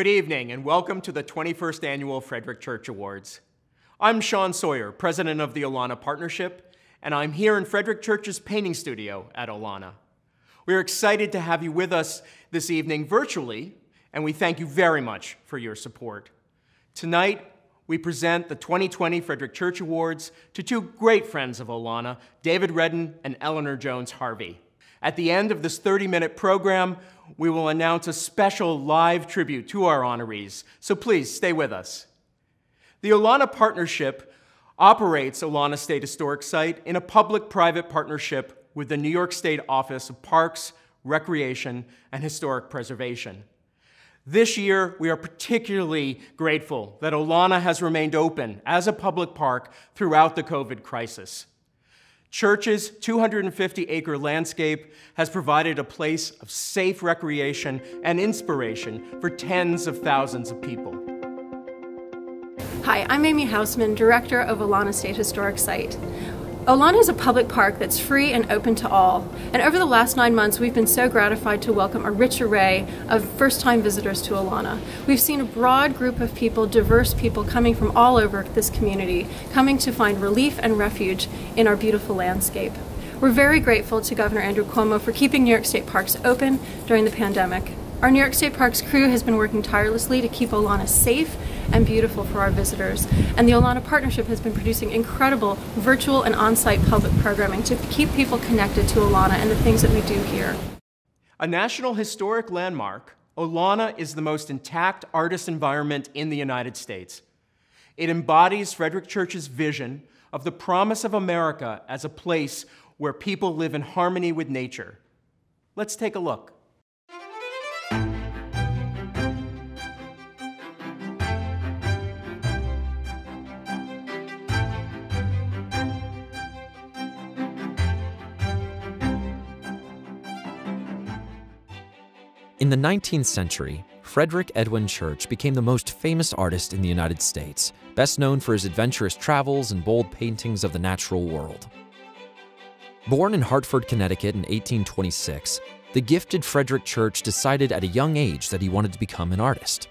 Good evening and welcome to the 21st Annual Frederic Church Awards. I'm Sean Sawyer, president of the Olana Partnership, and I'm here in Frederic Church's painting studio at Olana. We're excited to have you with us this evening virtually, and we thank you very much for your support. Tonight, we present the 2020 Frederic Church Awards to two great friends of Olana, David Redden and Eleanor Jones Harvey. At the end of this 30 minute program, we will announce a special live tribute to our honorees, so please stay with us. The Olana Partnership operates Olana State Historic Site in a public private partnership with the New York State Office of Parks, Recreation, and Historic Preservation. This year, we are particularly grateful that Olana has remained open as a public park throughout the COVID crisis. Church's 250 acre landscape has provided a place of safe recreation and inspiration for tens of thousands of people. Hi, I'm Amy Hausman, Director of Olana State Historic Site. Olana is a public park that's free and open to all. And over the last nine months, we've been so gratified to welcome a rich array of first time visitors to Olana. We've seen a broad group of people, diverse people coming from all over this community, coming to find relief and refuge in our beautiful landscape. We're very grateful to Governor Andrew Cuomo for keeping New York State parks open during the pandemic. Our New York State Parks crew has been working tirelessly to keep Olana safe and beautiful for our visitors. And the Olana Partnership has been producing incredible virtual and on-site public programming to keep people connected to Olana and the things that we do here. A National Historic Landmark, Olana is the most intact artist environment in the United States. It embodies Frederic Church's vision of the promise of America as a place where people live in harmony with nature. Let's take a look. In the 19th century, Frederic Edwin Church became the most famous artist in the United States, best known for his adventurous travels and bold paintings of the natural world. Born in Hartford, Connecticut in 1826, the gifted Frederic Church decided at a young age that he wanted to become an artist.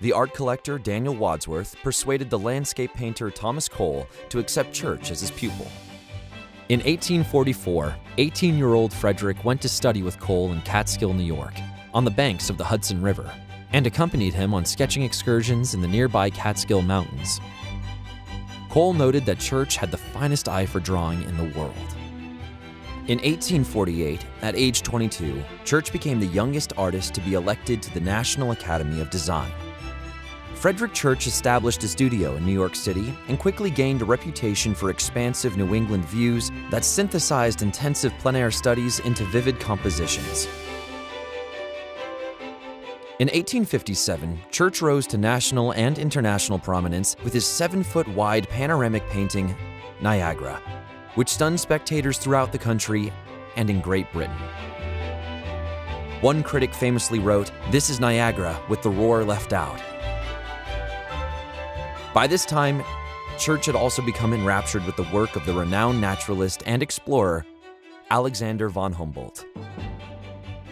The art collector Daniel Wadsworth persuaded the landscape painter Thomas Cole to accept Church as his pupil. In 1844, 18 year old Frederic went to study with Cole in Catskill, New York, on the banks of the Hudson River and accompanied him on sketching excursions in the nearby Catskill Mountains. Cole noted that Church had the finest eye for drawing in the world. In 1848, at age 22, Church became the youngest artist to be elected to the National Academy of Design. Frederic Church established a studio in New York City and quickly gained a reputation for expansive New England views that synthesized intensive plein air studies into vivid compositions. In 1857, Church rose to national and international prominence with his seven foot wide panoramic painting, Niagara, which stunned spectators throughout the country and in Great Britain. One critic famously wrote, This is Niagara with the roar left out. By this time, Church had also become enraptured with the work of the renowned naturalist and explorer, Alexander von Humboldt.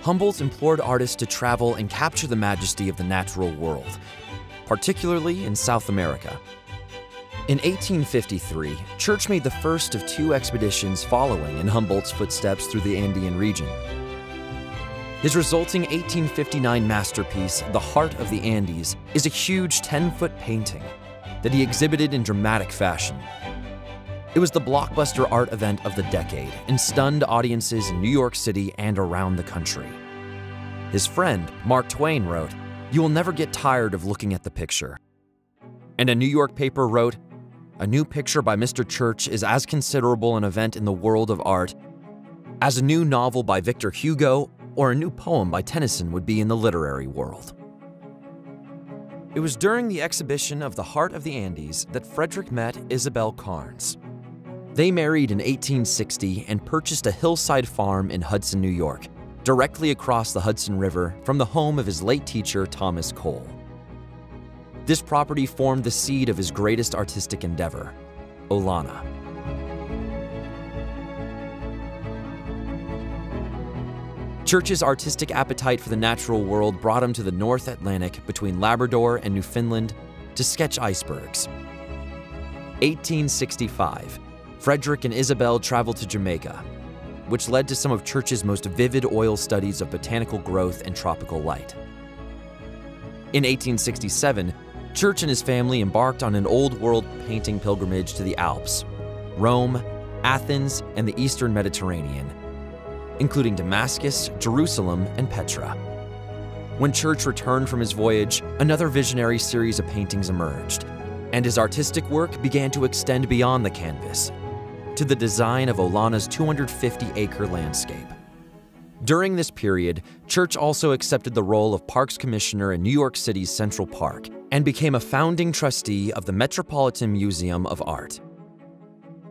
Humboldt implored artists to travel and capture the majesty of the natural world, particularly in South America. In 1853, Church made the first of two expeditions following in Humboldt's footsteps through the Andean region. His resulting 1859 masterpiece, The Heart of the Andes, is a huge 10 foot painting that he exhibited in dramatic fashion. It was the blockbuster art event of the decade and stunned audiences in New York City and around the country. His friend, Mark Twain, wrote, You will never get tired of looking at the picture. And a New York paper wrote, A new picture by Mr. Church is as considerable an event in the world of art as a new novel by Victor Hugo or a new poem by Tennyson would be in the literary world. It was during the exhibition of The Heart of the Andes that Frederic met Isabel Carnes. They married in 1860 and purchased a hillside farm in Hudson, New York, directly across the Hudson River from the home of his late teacher, Thomas Cole. This property formed the seed of his greatest artistic endeavor, Olana. Church's artistic appetite for the natural world brought him to the North Atlantic between Labrador and Newfoundland to sketch icebergs. 1865, Frederic and Isabel traveled to Jamaica, which led to some of Church's most vivid oil studies of botanical growth and tropical light. In 1867, Church and his family embarked on an old world painting pilgrimage to the Alps, Rome, Athens, and the eastern Mediterranean, including Damascus, Jerusalem, and Petra. When Church returned from his voyage, another visionary series of paintings emerged, and his artistic work began to extend beyond the canvas to the design of Olana's 250 acre landscape. During this period, Church also accepted the role of Parks Commissioner in New York City's Central Park and became a founding trustee of the Metropolitan Museum of Art.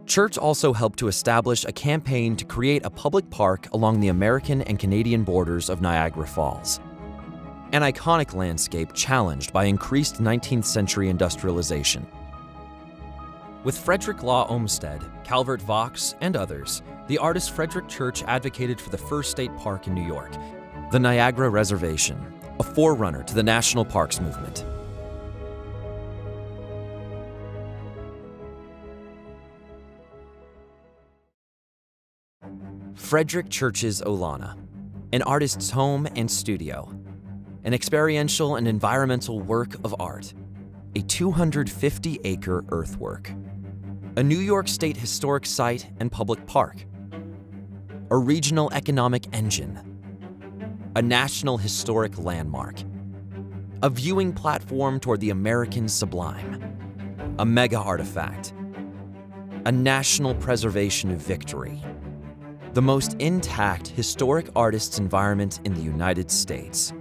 Church also helped to establish a campaign to create a public park along the American and Canadian borders of Niagara Falls. An iconic landscape challenged by increased 19th century industrialization. With Frederick Law Olmsted, Calvert Vaux, and others, the artist Frederic Church advocated for the first state park in New York, the Niagara Reservation, a forerunner to the national parks movement. Frederic Church's Olana, an artist's home and studio, an experiential and environmental work of art, a 250 acre earthwork, a New York State historic site and public park, a regional economic engine, a national historic landmark, a viewing platform toward the American sublime, a mega artifact, a national preservation of victory the most intact historic artist's environment in the United States.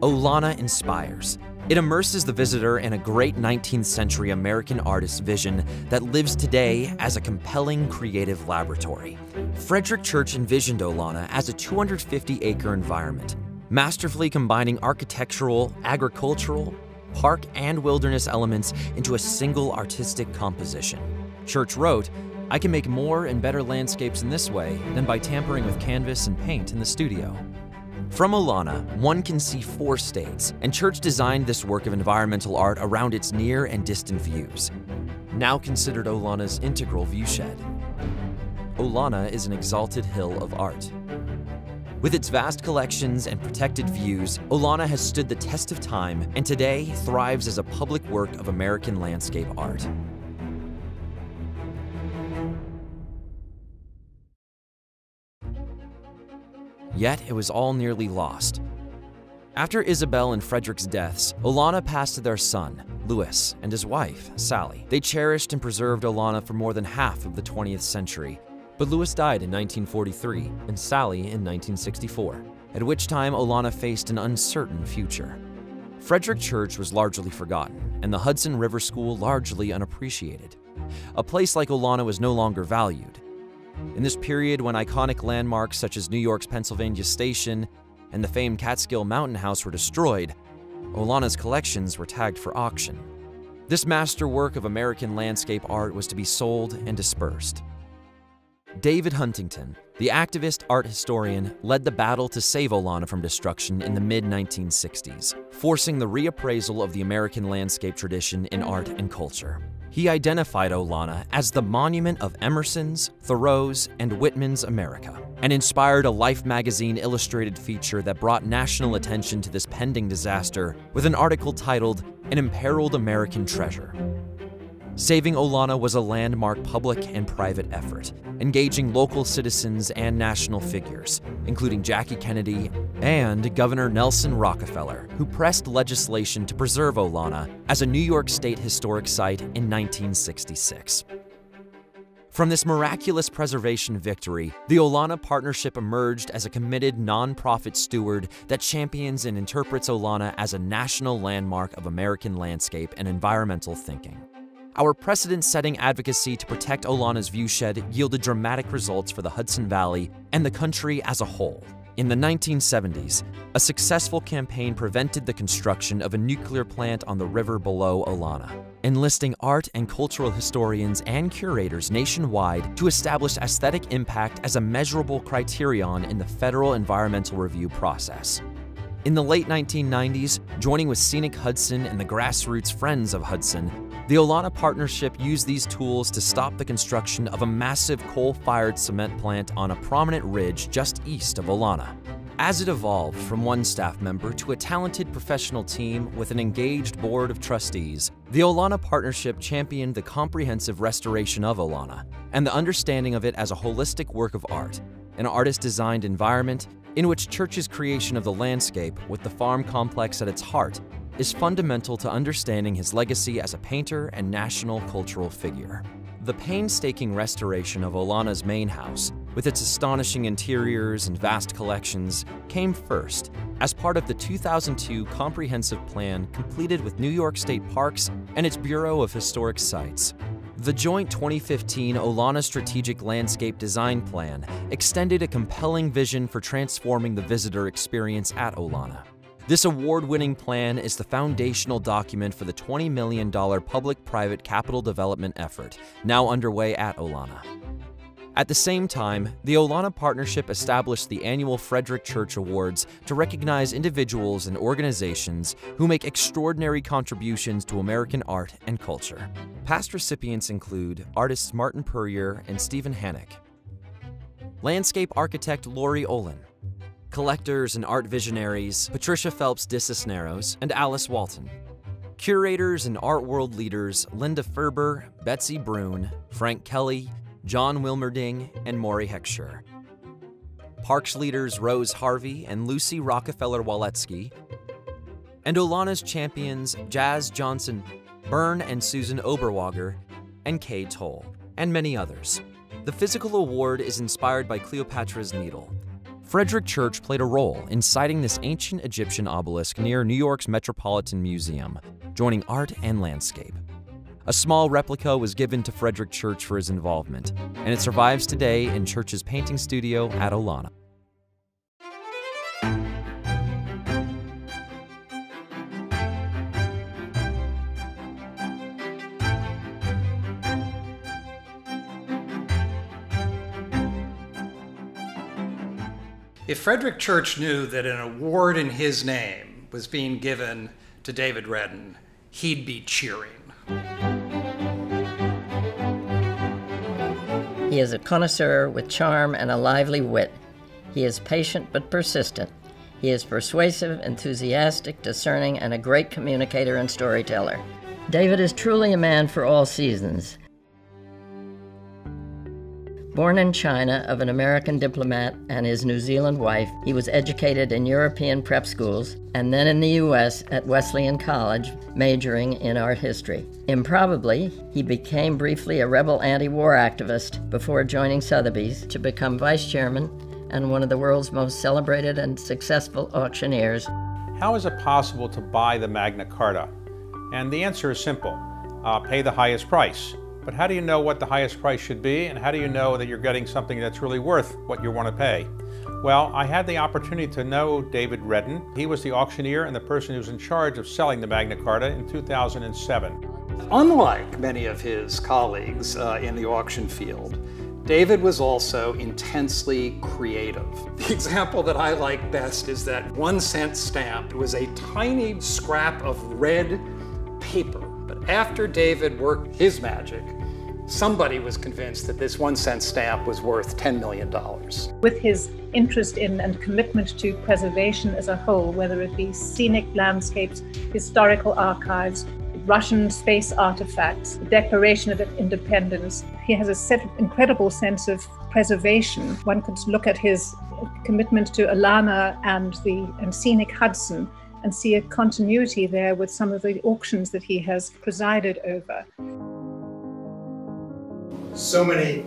Olana inspires. It immerses the visitor in a great 19th century American artist's vision that lives today as a compelling creative laboratory. Frederic Church envisioned Olana as a 250 acre environment, masterfully combining architectural, agricultural, park, and wilderness elements into a single artistic composition. Church wrote, I can make more and better landscapes in this way than by tampering with canvas and paint in the studio. From Olana, one can see four states, and Church designed this work of environmental art around its near and distant views, now considered Olana's integral viewshed. Olana is an exalted hill of art. With its vast collections and protected views, Olana has stood the test of time and today thrives as a public work of American landscape art. Yet it was all nearly lost. After Isabel and Frederic's deaths, Olana passed to their son, Louis, and his wife, Sally. They cherished and preserved Olana for more than half of the 20th century, but Louis died in 1943 and Sally in 1964, at which time Olana faced an uncertain future. Frederic Church was largely forgotten, and the Hudson River School largely unappreciated. A place like Olana was no longer valued, in this period, when iconic landmarks such as New York's Pennsylvania Station and the famed Catskill Mountain House were destroyed, Olana's collections were tagged for auction. This masterwork of American landscape art was to be sold and dispersed. David Huntington, the activist art historian, led the battle to save Olana from destruction in the mid 1960s, forcing the reappraisal of the American landscape tradition in art and culture. He identified Olana as the monument of Emerson's, Thoreau's, and Whitman's America, and inspired a Life magazine illustrated feature that brought national attention to this pending disaster with an article titled An Imperiled American Treasure. Saving Olana was a landmark public and private effort, engaging local citizens and national figures, including Jackie Kennedy and Governor Nelson Rockefeller, who pressed legislation to preserve Olana as a New York State historic site in 1966. From this miraculous preservation victory, the Olana Partnership emerged as a committed nonprofit steward that champions and interprets Olana as a national landmark of American landscape and environmental thinking. Our precedent setting advocacy to protect Olana's viewshed yielded dramatic results for the Hudson Valley and the country as a whole. In the 1970s, a successful campaign prevented the construction of a nuclear plant on the river below Olana, enlisting art and cultural historians and curators nationwide to establish aesthetic impact as a measurable criterion in the federal environmental review process. In the late 1990s, joining with Scenic Hudson and the grassroots Friends of Hudson, the Olana Partnership used these tools to stop the construction of a massive coal-fired cement plant on a prominent ridge just east of Olana. As it evolved from one staff member to a talented professional team with an engaged board of trustees, the Olana Partnership championed the comprehensive restoration of Olana and the understanding of it as a holistic work of art, an artist-designed environment in which Church's creation of the landscape with the farm complex at its heart is fundamental to understanding his legacy as a painter and national cultural figure. The painstaking restoration of Olana's main house, with its astonishing interiors and vast collections, came first as part of the 2002 comprehensive plan completed with New York State Parks and its Bureau of Historic Sites. The joint 2015 Olana Strategic Landscape Design Plan extended a compelling vision for transforming the visitor experience at Olana. This award winning plan is the foundational document for the $20 million public private capital development effort now underway at Olana. At the same time, the Olana Partnership established the annual Frederic Church Awards to recognize individuals and organizations who make extraordinary contributions to American art and culture. Past recipients include artists Martin Puryear and Stephen Hannock, landscape architect Laurie Olin, collectors and art visionaries Patricia Phelps DeCisneros and Alice Walton, curators and art world leaders Linda Ferber, Betsy Brune, Frank Kelly, John Wilmerding, and Maury Heckscher. Parks leaders Rose Harvey and Lucy Rockefeller Waletsky, and Olana's champions Jazz Johnson, Bern and Susan Oberwager, and Kay Toll, and many others. The physical award is inspired by Cleopatra's Needle, Frederic Church played a role in siting this ancient Egyptian obelisk near New York's Metropolitan Museum, joining art and landscape. A small replica was given to Frederic Church for his involvement, and it survives today in Church's painting studio at Olana. If Frederic Church knew that an award in his name was being given to David Redden, he'd be cheering. He is a connoisseur with charm and a lively wit. He is patient but persistent. He is persuasive, enthusiastic, discerning, and a great communicator and storyteller. David is truly a man for all seasons. Born in China of an American diplomat and his New Zealand wife, he was educated in European prep schools and then in the U.S. at Wesleyan College, majoring in art history. Improbably, he became briefly a rebel anti war activist before joining Sotheby's to become vice chairman and one of the world's most celebrated and successful auctioneers. How is it possible to buy the Magna Carta? And the answer is simple uh, pay the highest price. But how do you know what the highest price should be, and how do you know that you're getting something that's really worth what you want to pay? Well, I had the opportunity to know David Redden. He was the auctioneer and the person who was in charge of selling the Magna Carta in 2007. Unlike many of his colleagues uh, in the auction field, David was also intensely creative. The example that I like best is that one cent stamp. It was a tiny scrap of red paper but after David worked his magic, somebody was convinced that this one cent stamp was worth $10 million. With his interest in and commitment to preservation as a whole, whether it be scenic landscapes, historical archives, Russian space artifacts, the Declaration of Independence, he has a set, incredible sense of preservation. One could look at his commitment to Olana and the and scenic Hudson and see a continuity there with some of the auctions that he has presided over. So many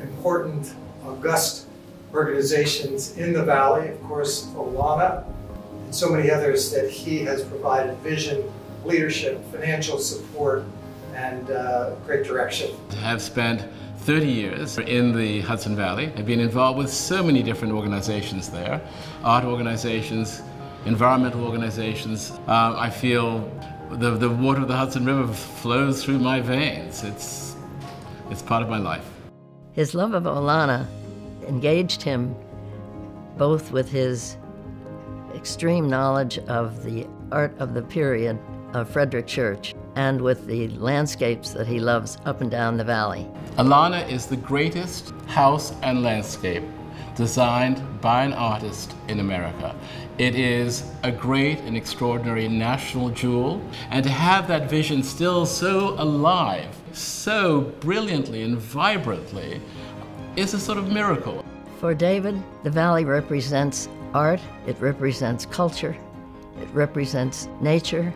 important, august organizations in the valley, of course, Olana, and so many others that he has provided vision, leadership, financial support, and uh, great direction. To have spent 30 years in the Hudson Valley. I've been involved with so many different organizations there, art organizations, environmental organizations. Uh, I feel the, the water of the Hudson River flows through my veins. It's, it's part of my life. His love of Olana engaged him both with his extreme knowledge of the art of the period of Frederic Church and with the landscapes that he loves up and down the valley. Olana is the greatest house and landscape designed by an artist in America. It is a great and extraordinary national jewel, and to have that vision still so alive, so brilliantly and vibrantly, is a sort of miracle. For David, the valley represents art, it represents culture, it represents nature,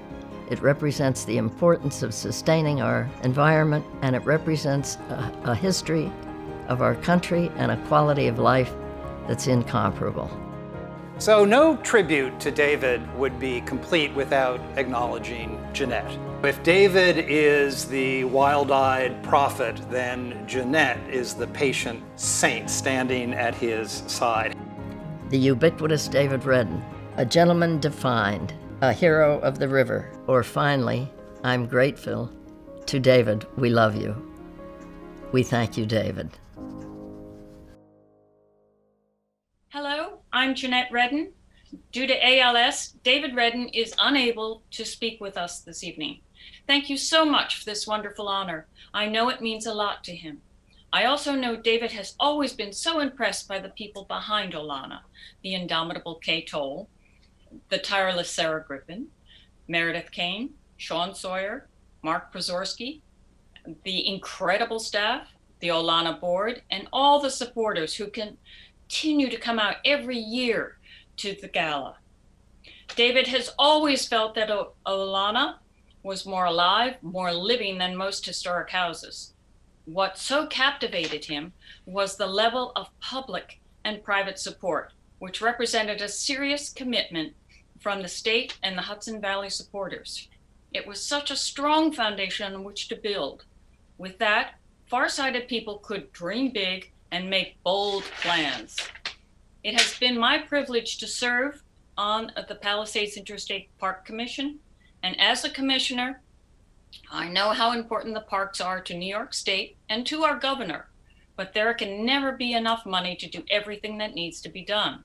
it represents the importance of sustaining our environment, and it represents a, a history of our country and a quality of life that's incomparable. So, no tribute to David would be complete without acknowledging Jeanette. If David is the wild eyed prophet, then Jeanette is the patient saint standing at his side. The ubiquitous David Redden, a gentleman defined, a hero of the river, or finally, I'm grateful to David, we love you. We thank you, David. Hello, I'm Jeanette Redden. Due to ALS, David Redden is unable to speak with us this evening. Thank you so much for this wonderful honor. I know it means a lot to him. I also know David has always been so impressed by the people behind Olana, the indomitable Kay Toll, the tireless Sarah Griffin, Meredith Kane, Sean Sawyer, Mark Prezorski, the incredible staff, the Olana board, and all the supporters who continue to come out every year to the gala. David has always felt that Olana was more alive, more living than most historic houses. What so captivated him was the level of public and private support, which represented a serious commitment from the state and the Hudson Valley supporters. It was such a strong foundation on which to build. With that, far-sighted people could dream big and make bold plans. It has been my privilege to serve on the Palisades Interstate Park Commission, and as a commissioner, I know how important the parks are to New York State and to our governor, but there can never be enough money to do everything that needs to be done.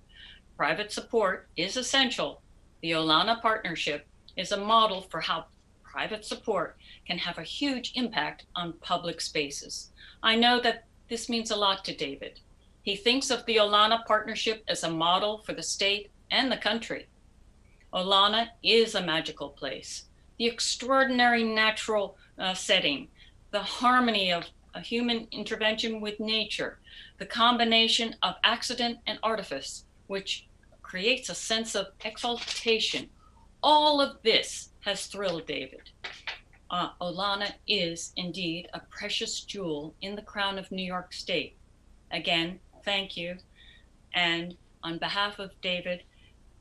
Private support is essential, the Olana Partnership is a model for how private support can have a huge impact on public spaces. I know that this means a lot to David. He thinks of the Olana Partnership as a model for the state and the country. Olana is a magical place. The extraordinary natural uh, setting, the harmony of a human intervention with nature, the combination of accident and artifice, which creates a sense of exaltation. All of this has thrilled David. Uh, Olana is indeed a precious jewel in the crown of New York State. Again, thank you. And on behalf of David,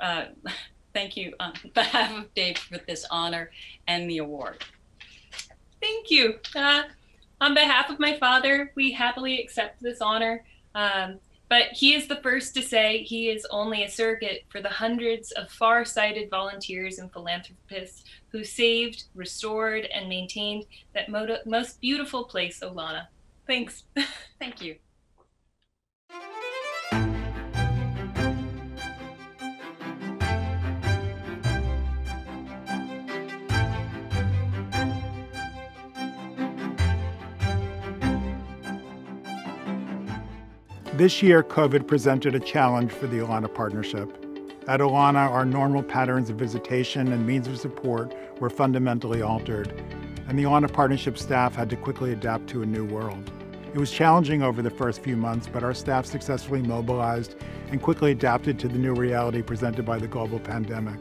uh, thank you on behalf of Dave for this honor and the award. Thank you. Uh, on behalf of my father, we happily accept this honor. Um, but he is the first to say he is only a surrogate for the hundreds of far sighted volunteers and philanthropists who saved, restored, and maintained that most beautiful place, Olana. Thanks. Thank you. This year, COVID presented a challenge for the Olana Partnership. At Olana, our normal patterns of visitation and means of support were fundamentally altered, and the Olana Partnership staff had to quickly adapt to a new world. It was challenging over the first few months, but our staff successfully mobilized and quickly adapted to the new reality presented by the global pandemic.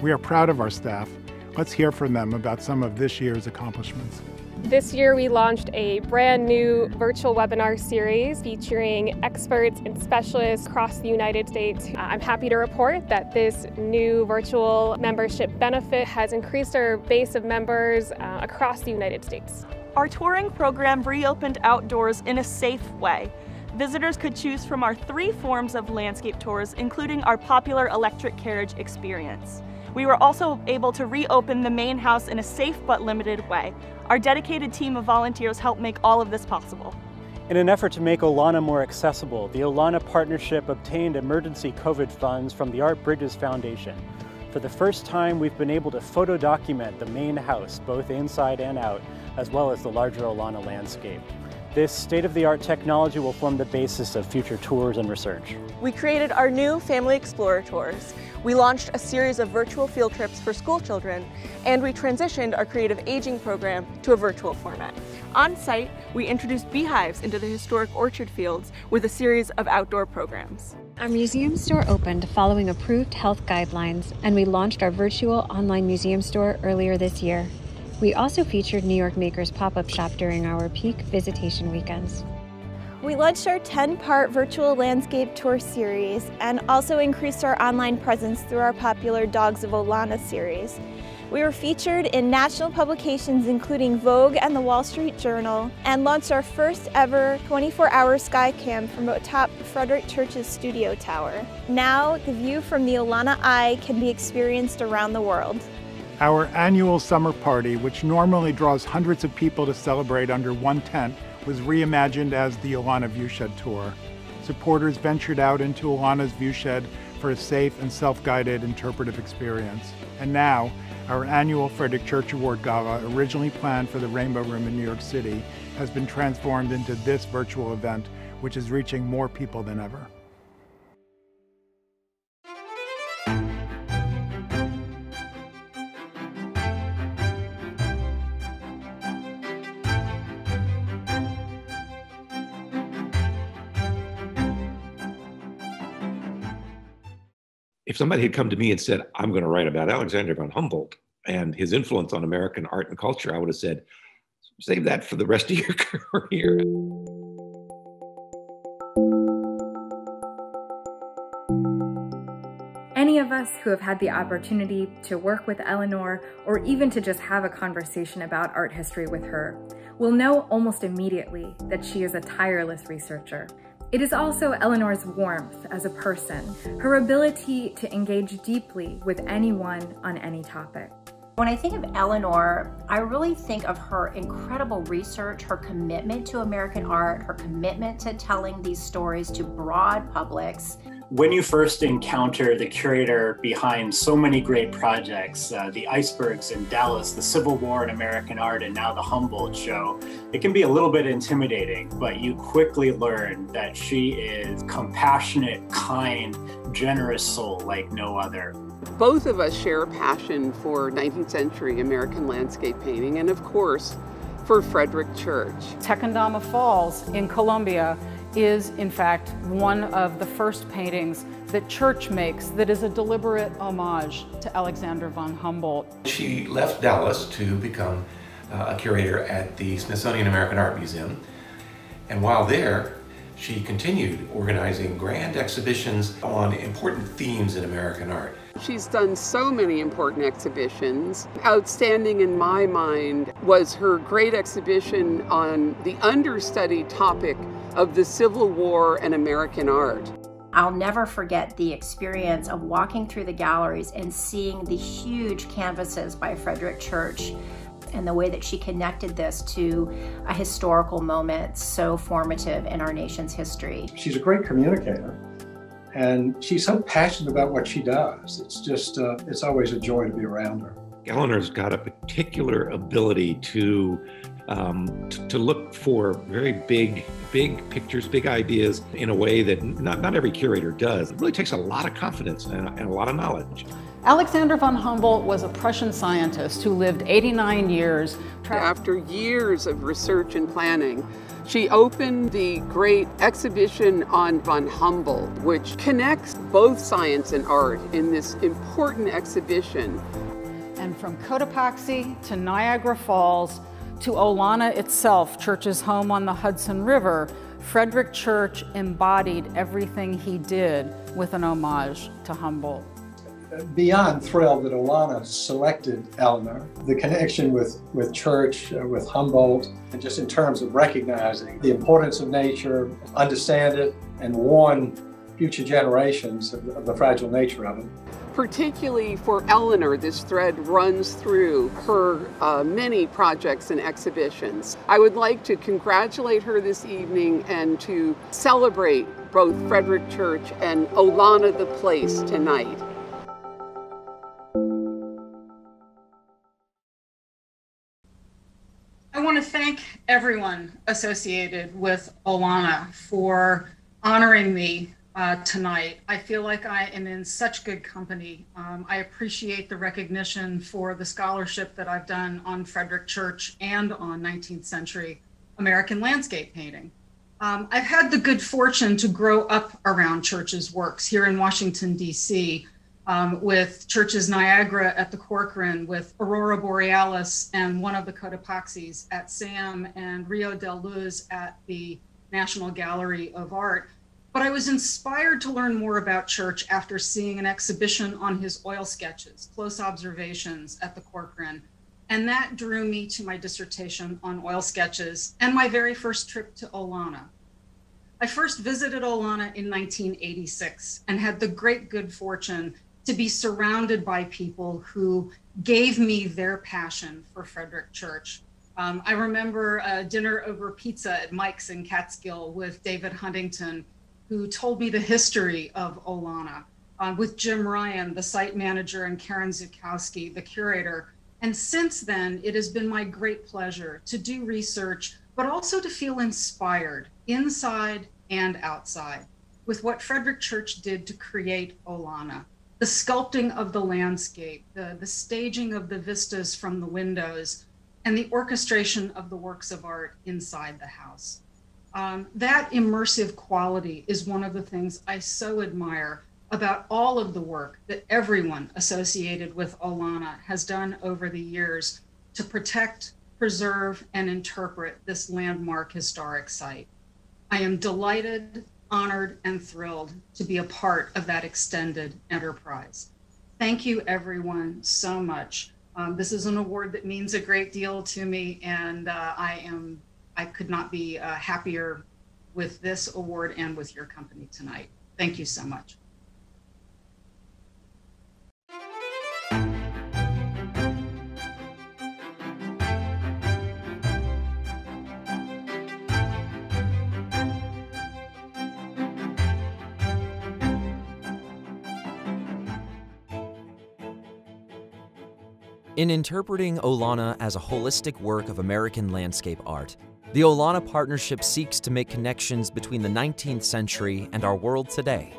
We are proud of our staff. Let's hear from them about some of this year's accomplishments. This year we launched a brand new virtual webinar series featuring experts and specialists across the United States. Uh, I'm happy to report that this new virtual membership benefit has increased our base of members uh, across the United States. Our touring program reopened outdoors in a safe way. Visitors could choose from our three forms of landscape tours, including our popular electric carriage experience. We were also able to reopen the main house in a safe but limited way. Our dedicated team of volunteers helped make all of this possible. In an effort to make Olana more accessible, the Olana Partnership obtained emergency COVID funds from the Art Bridges Foundation. For the first time, we've been able to photo document the main house, both inside and out, as well as the larger Olana landscape. This state-of-the-art technology will form the basis of future tours and research. We created our new Family Explorer Tours. We launched a series of virtual field trips for school children, and we transitioned our creative aging program to a virtual format. On site, we introduced beehives into the historic orchard fields with a series of outdoor programs. Our museum store opened following approved health guidelines, and we launched our virtual online museum store earlier this year. We also featured New York Makers pop up shop during our peak visitation weekends. We launched our 10 part virtual landscape tour series and also increased our online presence through our popular Dogs of Olana series. We were featured in national publications including Vogue and the Wall Street Journal and launched our first ever 24 hour sky cam from atop Frederic Church's studio tower. Now, the view from the Olana Eye can be experienced around the world. Our annual summer party, which normally draws hundreds of people to celebrate under one tent, was reimagined as the Olana Viewshed Tour. Supporters ventured out into Olana's viewshed for a safe and self-guided interpretive experience. And now, our annual Frederic Church Award Gala, originally planned for the Rainbow Room in New York City, has been transformed into this virtual event, which is reaching more people than ever. If somebody had come to me and said, I'm going to write about Alexander von Humboldt and his influence on American art and culture, I would have said, save that for the rest of your career. Any of us who have had the opportunity to work with Eleanor or even to just have a conversation about art history with her will know almost immediately that she is a tireless researcher it is also Eleanor's warmth as a person, her ability to engage deeply with anyone on any topic. When I think of Eleanor, I really think of her incredible research, her commitment to American art, her commitment to telling these stories to broad publics, when you first encounter the curator behind so many great projects, uh, the icebergs in Dallas, the Civil War in American art, and now the Humboldt show, it can be a little bit intimidating, but you quickly learn that she is compassionate, kind, generous soul like no other. Both of us share a passion for 19th century American landscape painting and of course for Frederic Church. Tequendama Falls in Colombia is in fact one of the first paintings that Church makes that is a deliberate homage to Alexander von Humboldt. She left Dallas to become uh, a curator at the Smithsonian American Art Museum. And while there, she continued organizing grand exhibitions on important themes in American art. She's done so many important exhibitions. Outstanding in my mind was her great exhibition on the understudied topic of the Civil War and American art. I'll never forget the experience of walking through the galleries and seeing the huge canvases by Frederic Church and the way that she connected this to a historical moment so formative in our nation's history. She's a great communicator and she's so passionate about what she does. It's just, uh, it's always a joy to be around her. Eleanor's got a particular ability to um, to, to look for very big, big pictures, big ideas in a way that not, not every curator does. It really takes a lot of confidence and, and a lot of knowledge. Alexander von Humboldt was a Prussian scientist who lived 89 years. After years of research and planning, she opened the great exhibition on von Humboldt, which connects both science and art in this important exhibition. And from Cotopaxi to Niagara Falls, to Olana itself, Church's home on the Hudson River, Frederic Church embodied everything he did with an homage to Humboldt. Beyond thrilled that Olana selected Eleanor. The connection with, with church, uh, with Humboldt, and just in terms of recognizing the importance of nature, understand it, and warn future generations of, of the fragile nature of it. Particularly for Eleanor, this thread runs through her uh, many projects and exhibitions. I would like to congratulate her this evening and to celebrate both Frederic Church and Olana the Place tonight. I want to thank everyone associated with Olana for honoring me uh, tonight. I feel like I am in such good company. Um, I appreciate the recognition for the scholarship that I've done on Frederic Church and on 19th century American landscape painting. Um, I've had the good fortune to grow up around Church's works here in Washington, D.C., um, with Church's Niagara at the Corcoran, with Aurora Borealis and one of the Cotopaxi's at SAM, and Rio del Luz at the National Gallery of Art. But I was inspired to learn more about Church after seeing an exhibition on his oil sketches, close observations at the Corcoran. And that drew me to my dissertation on oil sketches and my very first trip to Olana. I first visited Olana in 1986 and had the great good fortune to be surrounded by people who gave me their passion for Frederic Church. Um, I remember a dinner over pizza at Mike's in Catskill with David Huntington, who told me the history of Olana, uh, with Jim Ryan, the site manager, and Karen Zukowski, the curator. And since then, it has been my great pleasure to do research, but also to feel inspired inside and outside with what Frederic Church did to create Olana the sculpting of the landscape, the, the staging of the vistas from the windows, and the orchestration of the works of art inside the house. Um, that immersive quality is one of the things I so admire about all of the work that everyone associated with Olana has done over the years to protect, preserve, and interpret this landmark historic site. I am delighted honored, and thrilled to be a part of that extended enterprise. Thank you, everyone, so much. Um, this is an award that means a great deal to me, and uh, I am I could not be uh, happier with this award and with your company tonight. Thank you so much. In interpreting Olana as a holistic work of American landscape art, the Olana Partnership seeks to make connections between the 19th century and our world today.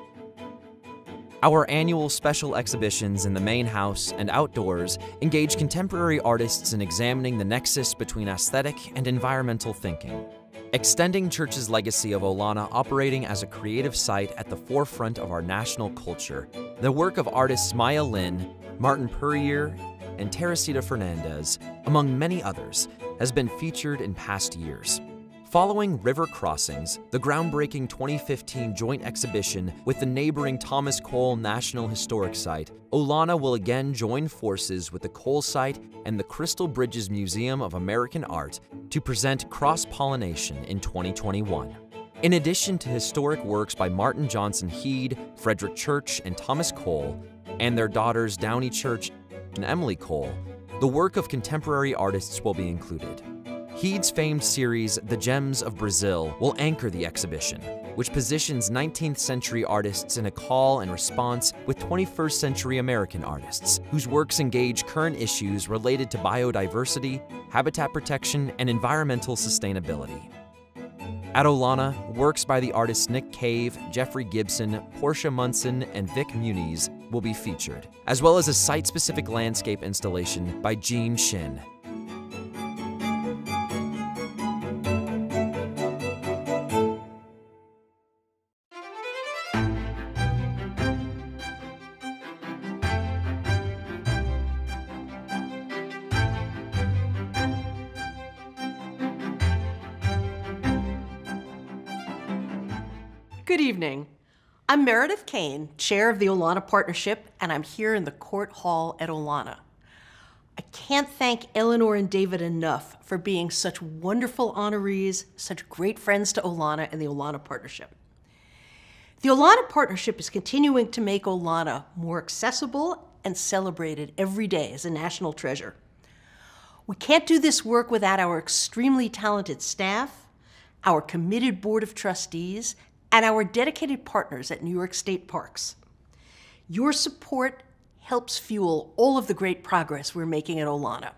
Our annual special exhibitions in the main house and outdoors engage contemporary artists in examining the nexus between aesthetic and environmental thinking. Extending Church's legacy of Olana operating as a creative site at the forefront of our national culture, the work of artists Maya Lin, Martin Puryear, and Teresita Fernandez, among many others, has been featured in past years. Following River Crossings, the groundbreaking 2015 joint exhibition with the neighboring Thomas Cole National Historic Site, Olana will again join forces with the Cole Site and the Crystal Bridges Museum of American Art to present Cross Pollination in 2021. In addition to historic works by Martin Johnson Heade, Frederic Church, and Thomas Cole, and their daughters Downie Church and Emily Cole, the work of contemporary artists will be included. Heade's famed series, The Gems of Brazil, will anchor the exhibition, which positions 19th century artists in a call and response with 21st century American artists, whose works engage current issues related to biodiversity, habitat protection, and environmental sustainability. At Olana, works by the artists Nick Cave, Jeffrey Gibson, Portia Munson, and Vik Muniz will be featured, as well as a site-specific landscape installation by Jean Shin. I'm Meredith Kane, chair of the Olana Partnership, and I'm here in the court hall at Olana. I can't thank Eleanor and David enough for being such wonderful honorees, such great friends to Olana and the Olana Partnership. The Olana Partnership is continuing to make Olana more accessible and celebrated every day as a national treasure. We can't do this work without our extremely talented staff, our committed board of trustees, and our dedicated partners at New York State Parks. Your support helps fuel all of the great progress we're making at Olana.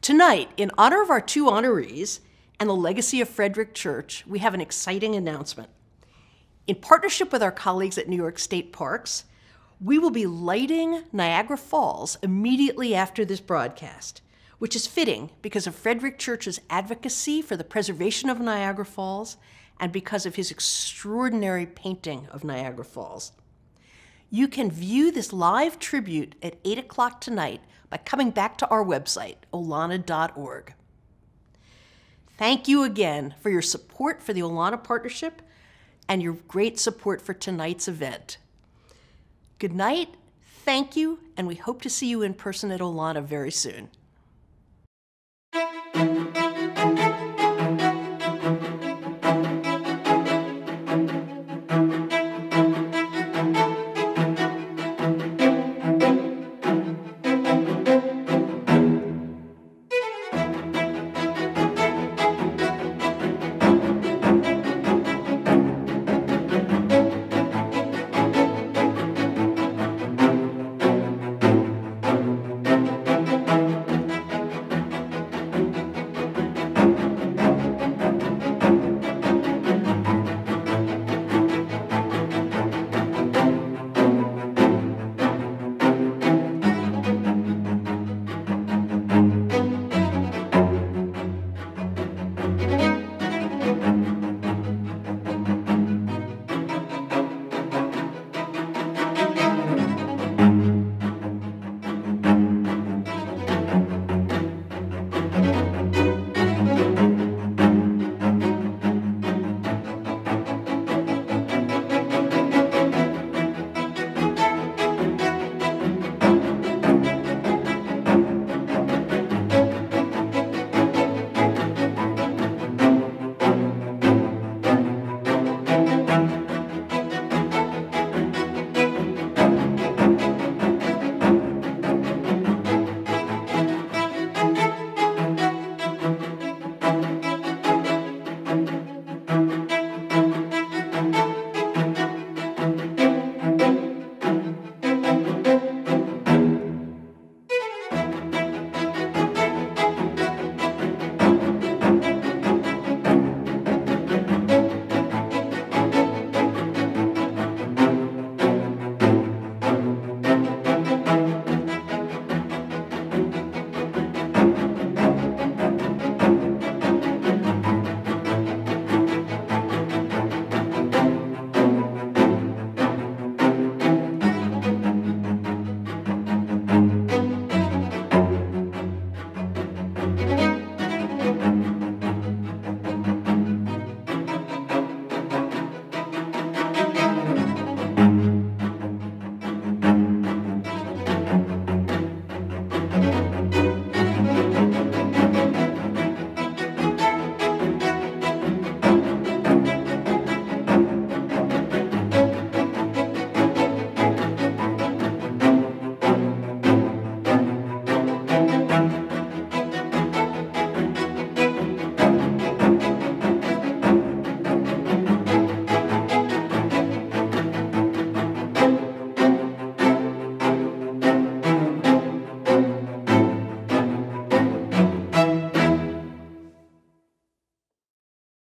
Tonight, in honor of our two honorees and the legacy of Frederic Church, we have an exciting announcement. In partnership with our colleagues at New York State Parks, we will be lighting Niagara Falls immediately after this broadcast, which is fitting because of Frederic Church's advocacy for the preservation of Niagara Falls and because of his extraordinary painting of Niagara Falls. You can view this live tribute at 8 o'clock tonight by coming back to our website, olana.org. Thank you again for your support for the Olana Partnership and your great support for tonight's event. Good night, thank you, and we hope to see you in person at Olana very soon.